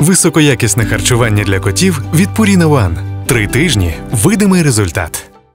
Високоякісне харчування для котів від Purina One. Три тижні видимий результат.